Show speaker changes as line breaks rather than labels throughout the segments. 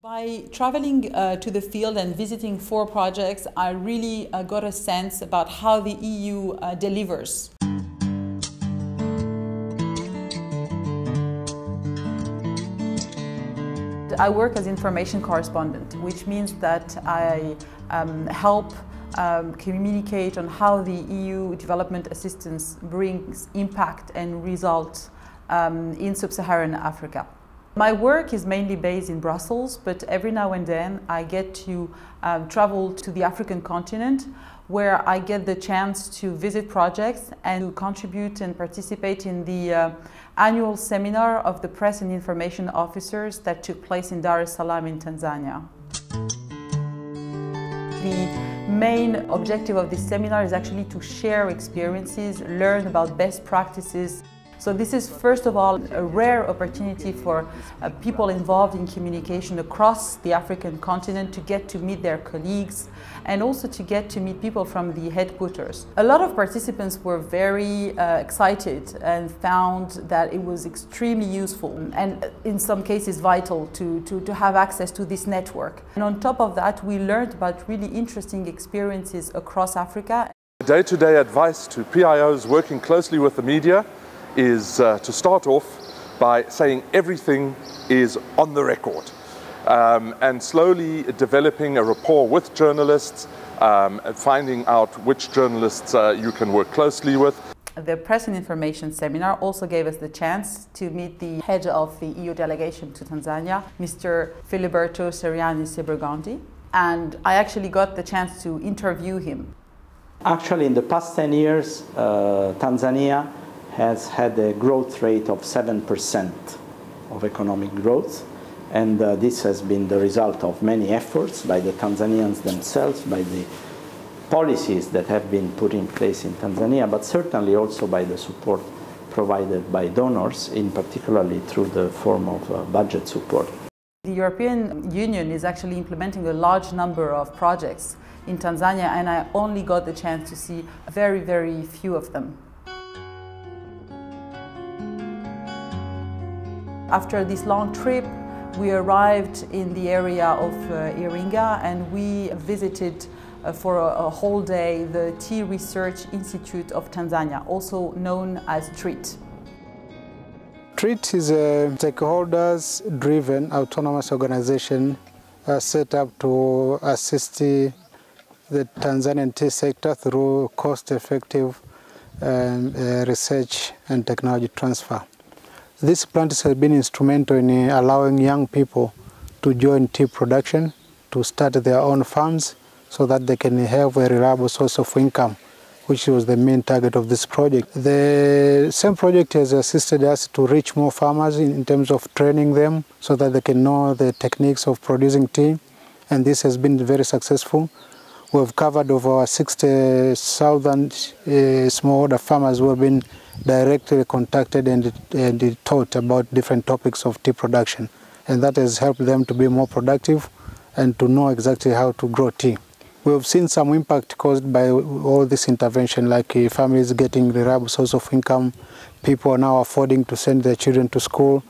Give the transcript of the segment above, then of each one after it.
By traveling uh, to the field and visiting four projects, I really uh, got a sense about how the EU uh, delivers. I work as information correspondent, which means that I um, help um, communicate on how the EU development assistance brings impact and results um, in sub-Saharan Africa. My work is mainly based in Brussels, but every now and then I get to um, travel to the African continent where I get the chance to visit projects and contribute and participate in the uh, annual seminar of the press and information officers that took place in Dar es Salaam in Tanzania. The main objective of this seminar is actually to share experiences, learn about best practices, so this is first of all a rare opportunity for uh, people involved in communication across the African continent to get to meet their colleagues and also to get to meet people from the headquarters. A lot of participants were very uh, excited and found that it was extremely useful and in some cases vital to, to, to have access to this network. And on top of that, we learned about really interesting experiences across Africa.
Day-to-day -day advice to PIOs working closely with the media is uh, to start off by saying everything is on the record um, and slowly developing a rapport with journalists um, and finding out which journalists uh, you can work closely with.
The Press and Information Seminar also gave us the chance to meet the head of the EU delegation to Tanzania, Mr. Filiberto Ceriani Sebregondi, and I actually got the chance to interview him.
Actually, in the past 10 years, uh, Tanzania has had a growth rate of 7% of economic growth. And uh, this has been the result of many efforts by the Tanzanians themselves, by the policies that have been put in place in Tanzania, but certainly also by the support provided by donors, in particularly through the form of uh, budget support.
The European Union is actually implementing a large number of projects in Tanzania, and I only got the chance to see very, very few of them. After this long trip, we arrived in the area of uh, Iringa and we visited uh, for a, a, whole day the Tea Research Institute of Tanzania, also known as TRIT.
TRIT is a stakeholders-driven autonomous organization uh, set up to assist the Tanzanian tea sector through cost-effective um, uh, research and technology transfer. This plant has been instrumental in allowing young people to join tea production, to start their own farms so that they can have a reliable source of income, which was the main target of this project. The same project has assisted us to reach more farmers in, in terms of training them so that they can know the techniques of producing tea, and this has been very successful. We've covered over 60,000 uh, smallholder farmers who have been directly contacted and, and taught about different topics of tea production. And that has helped them to be more productive and to know exactly how to grow tea. We have seen some impact caused by all this intervention, like uh, families getting reliable source of income, people are now affording to send their children to school,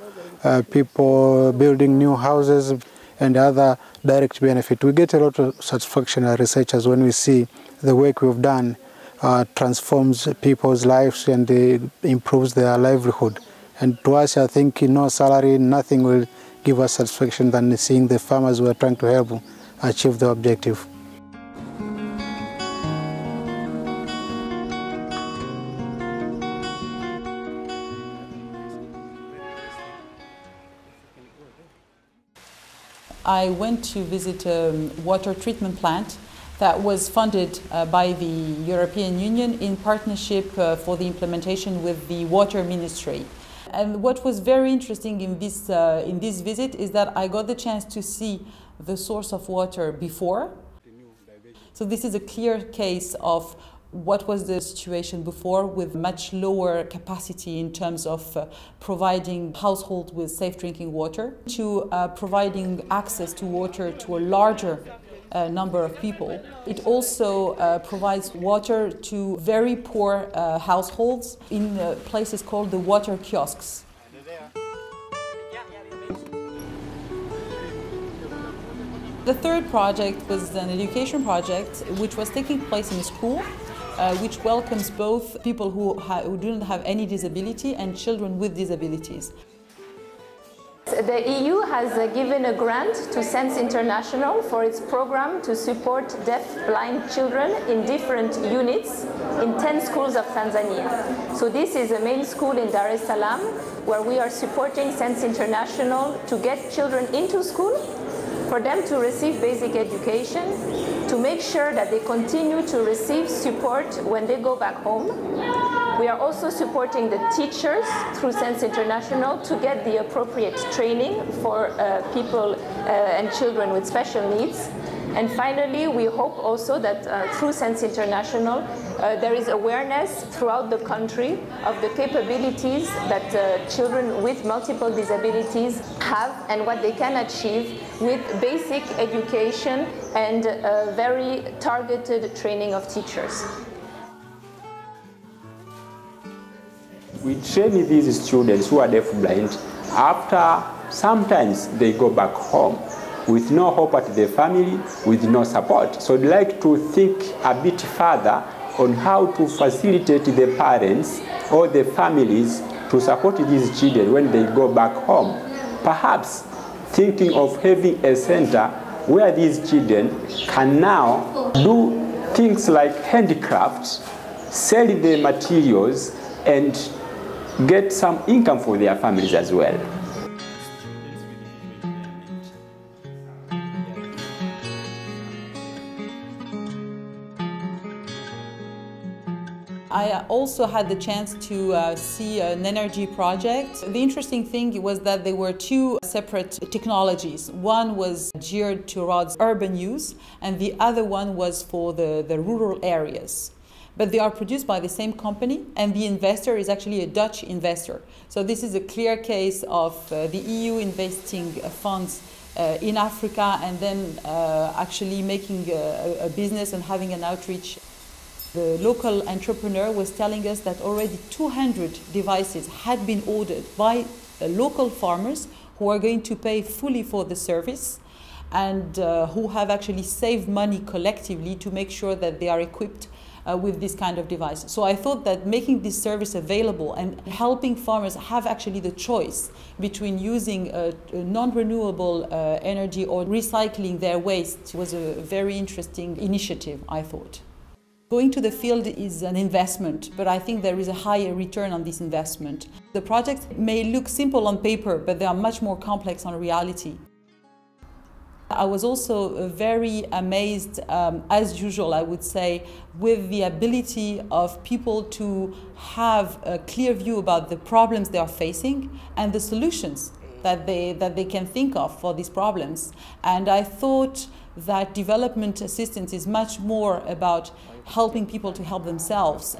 uh, people building new houses, and other direct benefit. We get a lot of satisfaction as researchers when we see the work we've done uh, transforms people's lives and improves their livelihood. And to us, I think no salary, nothing will give us satisfaction than seeing the farmers who are trying to help achieve the objective.
I went to visit a water treatment plant that was funded uh, by the European Union in partnership uh, for the implementation with the Water Ministry. And what was very interesting in this, uh, in this visit is that I got the chance to see the source of water before. So this is a clear case of what was the situation before with much lower capacity in terms of uh, providing households with safe drinking water to uh, providing access to water to a larger uh, number of people. It also uh, provides water to very poor uh, households in uh, places called the water kiosks. The third project was an education project which was taking place in a school uh, which welcomes both people who, who do not have any disability and children with disabilities.
The EU has uh, given a grant to Sense International for its program to support deaf-blind children in different units in 10 schools of Tanzania. So this is a main school in Dar es Salaam where we are supporting Sense International to get children into school, for them to receive basic education, to make sure that they continue to receive support when they go back home, we are also supporting the teachers through Sense International to get the appropriate training for uh, people uh, and children with special needs. And finally, we hope also that uh, through Sense International, uh, there is awareness throughout the country of the capabilities that uh, children with multiple disabilities have and what they can achieve with basic education and uh, very targeted training of teachers.
We train these students who are deaf-blind. After sometimes they go back home with no hope at the family, with no support. So I'd like to think a bit further on how to facilitate the parents or the families to support these children when they go back home. Perhaps thinking of having a center where these children can now do things like handicrafts, sell the materials, and get some income for their families as well.
I also had the chance to uh, see an energy project. The interesting thing was that there were two separate technologies. One was geared towards urban use and the other one was for the, the rural areas but they are produced by the same company and the investor is actually a Dutch investor. So this is a clear case of uh, the EU investing uh, funds uh, in Africa and then uh, actually making a, a business and having an outreach the local entrepreneur was telling us that already 200 devices had been ordered by local farmers who are going to pay fully for the service and uh, who have actually saved money collectively to make sure that they are equipped uh, with this kind of device. So I thought that making this service available and helping farmers have actually the choice between using uh, non-renewable uh, energy or recycling their waste was a very interesting initiative, I thought. Going to the field is an investment, but I think there is a higher return on this investment. The projects may look simple on paper, but they are much more complex on reality. I was also very amazed, um, as usual, I would say, with the ability of people to have a clear view about the problems they are facing and the solutions that they, that they can think of for these problems. And I thought that development assistance is much more about helping people to help themselves.